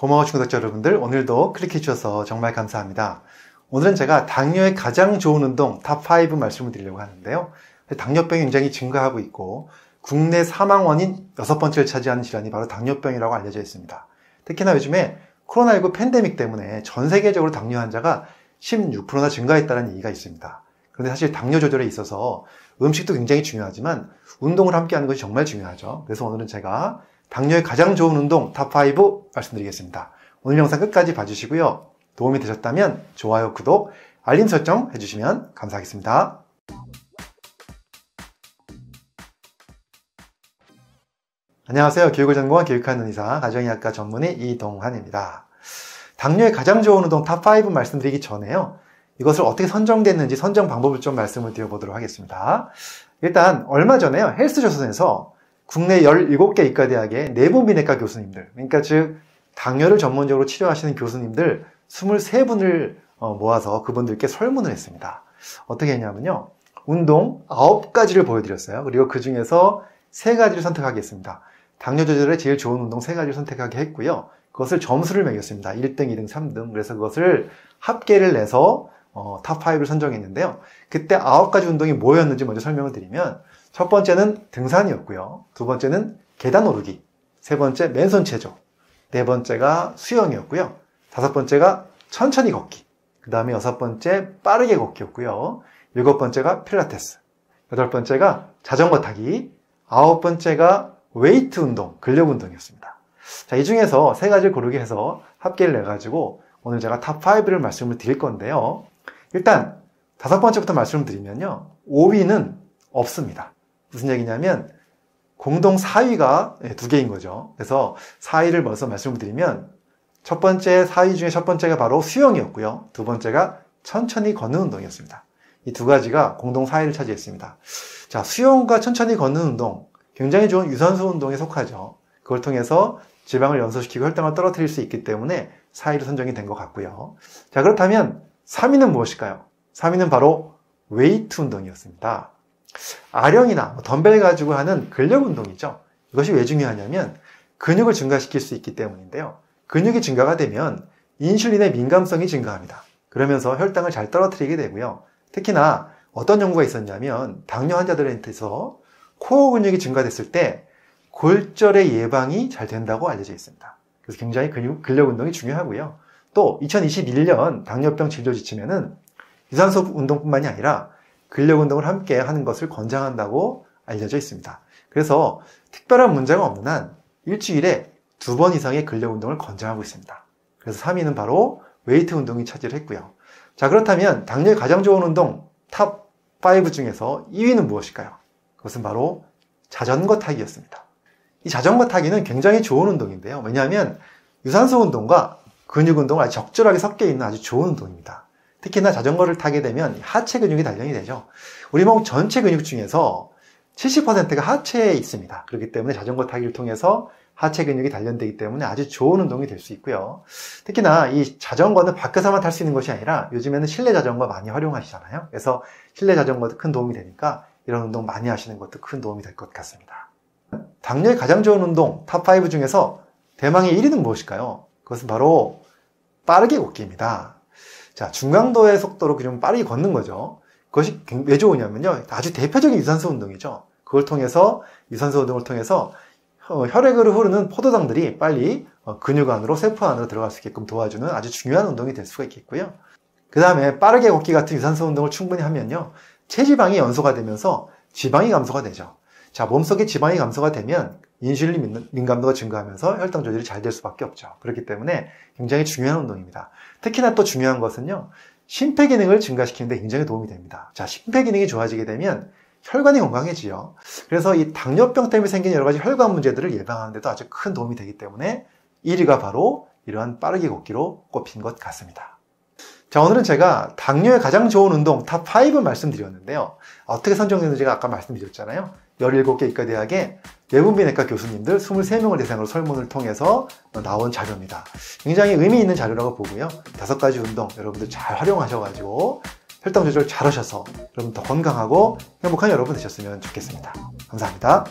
고마운 구독자 여러분들 오늘도 클릭해 주셔서 정말 감사합니다. 오늘은 제가 당뇨에 가장 좋은 운동 TOP5 말씀을 드리려고 하는데요. 당뇨병이 굉장히 증가하고 있고 국내 사망 원인 여섯 번째를 차지하는 질환이 바로 당뇨병이라고 알려져 있습니다. 특히나 요즘에 코로나19 팬데믹 때문에 전 세계적으로 당뇨 환자가 16%나 증가했다는 얘기가 있습니다. 그런데 사실 당뇨 조절에 있어서 음식도 굉장히 중요하지만 운동을 함께 하는 것이 정말 중요하죠. 그래서 오늘은 제가 당뇨에 가장 좋은 운동 TOP5 말씀드리겠습니다. 오늘 영상 끝까지 봐주시고요. 도움이 되셨다면 좋아요, 구독, 알림 설정 해주시면 감사하겠습니다. 안녕하세요. 교육을 전공한 교육하는 의사, 가정의학과 전문의 이동환입니다. 당뇨에 가장 좋은 운동 TOP5 말씀드리기 전에요. 이것을 어떻게 선정됐는지 선정 방법을 좀 말씀을 드려보도록 하겠습니다. 일단 얼마 전에요. 헬스 조선에서 국내 17개 의과대학의 내분비내과 교수님들, 그러니까 즉 당뇨를 전문적으로 치료하시는 교수님들 23분을 어, 모아서 그분들께 설문을 했습니다. 어떻게 했냐면요. 운동 9가지를 보여드렸어요. 그리고 그 중에서 3가지를 선택하게 했습니다. 당뇨 조절에 제일 좋은 운동 3가지를 선택하게 했고요. 그것을 점수를 매겼습니다. 1등, 2등, 3등. 그래서 그것을 합계를 내서 어, TOP5를 선정했는데요. 그때 9가지 운동이 뭐였는지 먼저 설명을 드리면 첫 번째는 등산이었고요. 두 번째는 계단 오르기. 세 번째 맨손 체조. 네 번째가 수영이었고요. 다섯 번째가 천천히 걷기. 그 다음에 여섯 번째 빠르게 걷기였고요. 일곱 번째가 필라테스. 여덟 번째가 자전거 타기. 아홉 번째가 웨이트 운동, 근력 운동이었습니다. 자, 이 중에서 세 가지를 고르게 해서 합계를 내가지고 오늘 제가 TOP5를 말씀을 드릴 건데요. 일단 다섯 번째부터 말씀을 드리면요. 5위는 없습니다. 무슨 얘기냐면 공동 4위가 두 개인 거죠. 그래서 4위를 먼저 말씀을 드리면 첫 번째 4위 중에 첫 번째가 바로 수영이었고요. 두 번째가 천천히 걷는 운동이었습니다. 이 두 가지가 공동 4위를 차지했습니다. 자, 수영과 천천히 걷는 운동 굉장히 좋은 유산소 운동에 속하죠. 그걸 통해서 지방을 연소시키고 혈당을 떨어뜨릴 수 있기 때문에 4위로 선정이 된 것 같고요. 자, 그렇다면 3위는 무엇일까요? 3위는 바로 웨이트 운동이었습니다. 아령이나 뭐 덤벨 가지고 하는 근력 운동이죠. 이것이 왜 중요하냐면 근육을 증가시킬 수 있기 때문인데요. 근육이 증가가 되면 인슐린의 민감성이 증가합니다. 그러면서 혈당을 잘 떨어뜨리게 되고요. 특히나 어떤 연구가 있었냐면 당뇨 환자들한테서 코어 근육이 증가됐을 때 골절의 예방이 잘 된다고 알려져 있습니다. 그래서 굉장히 근육, 근력 운동이 중요하고요. 또 2021년 당뇨병 진료 지침에는 유산소 운동뿐만이 아니라 근력 운동을 함께 하는 것을 권장한다고 알려져 있습니다. 그래서 특별한 문제가 없는 한 일주일에 두 번 이상의 근력 운동을 권장하고 있습니다. 그래서 3위는 바로 웨이트 운동이 차지를 했고요. 자, 그렇다면 당뇨에 가장 좋은 운동 TOP 5 중에서 2위는 무엇일까요? 그것은 바로 자전거 타기였습니다. 이 자전거 타기는 굉장히 좋은 운동인데요. 왜냐하면 유산소 운동과 근육 운동을 아주 적절하게 섞여 있는 아주 좋은 운동입니다. 특히나 자전거를 타게 되면 하체 근육이 단련이 되죠. 우리 몸 전체 근육 중에서 70%가 하체에 있습니다. 그렇기 때문에 자전거 타기를 통해서 하체 근육이 단련되기 때문에 아주 좋은 운동이 될 수 있고요. 특히나 이 자전거는 밖에서만 탈 수 있는 것이 아니라 요즘에는 실내 자전거 많이 활용하시잖아요. 그래서 실내 자전거도 큰 도움이 되니까 이런 운동 많이 하시는 것도 큰 도움이 될 것 같습니다. 당뇨에 가장 좋은 운동 TOP5 중에서 대망의 1위는 무엇일까요? 그것은 바로 빠르게 걷기입니다. 자, 중강도의 속도로 좀 빠르게 걷는 거죠. 그것이 왜 좋으냐면요. 아주 대표적인 유산소 운동이죠. 그걸 통해서, 유산소 운동을 통해서 어, 혈액으로 흐르는 포도당들이 빨리 어, 근육 안으로, 세포 안으로 들어갈 수 있게끔 도와주는 아주 중요한 운동이 될 수가 있겠고요. 그 다음에 빠르게 걷기 같은 유산소 운동을 충분히 하면요. 체지방이 연소가 되면서 지방이 감소가 되죠. 자, 몸속에 지방이 감소가 되면 인슐린 민감도가 증가하면서 혈당 조절이 잘 될 수밖에 없죠. 그렇기 때문에 굉장히 중요한 운동입니다. 특히나 또 중요한 것은요. 심폐 기능을 증가시키는데 굉장히 도움이 됩니다. 자, 심폐 기능이 좋아지게 되면 혈관이 건강해지요. 그래서 이 당뇨병 때문에 생긴 여러 가지 혈관 문제들을 예방하는 데도 아주 큰 도움이 되기 때문에 1위가 바로 이러한 빠르게 걷기로 꼽힌 것 같습니다. 자, 오늘은 제가 당뇨에 가장 좋은 운동 TOP5 말씀드렸는데요. 어떻게 선정되는지가 아까 말씀드렸잖아요. 17개 의과대학의 내분비내과 교수님들 23명을 대상으로 설문을 통해서 나온 자료입니다. 굉장히 의미 있는 자료라고 보고요. 다섯 가지 운동 여러분들 잘 활용하셔가지고 혈당 조절 잘 하셔서 여러분 더 건강하고 행복한 여러분 되셨으면 좋겠습니다. 감사합니다.